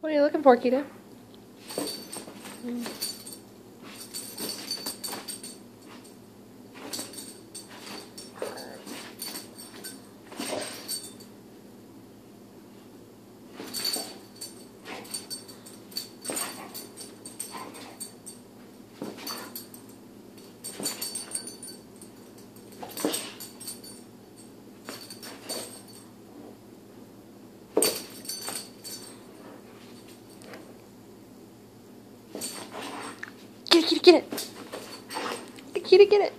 What are you looking for, Kita? Get mm. Get it, get it. The kitty, get it.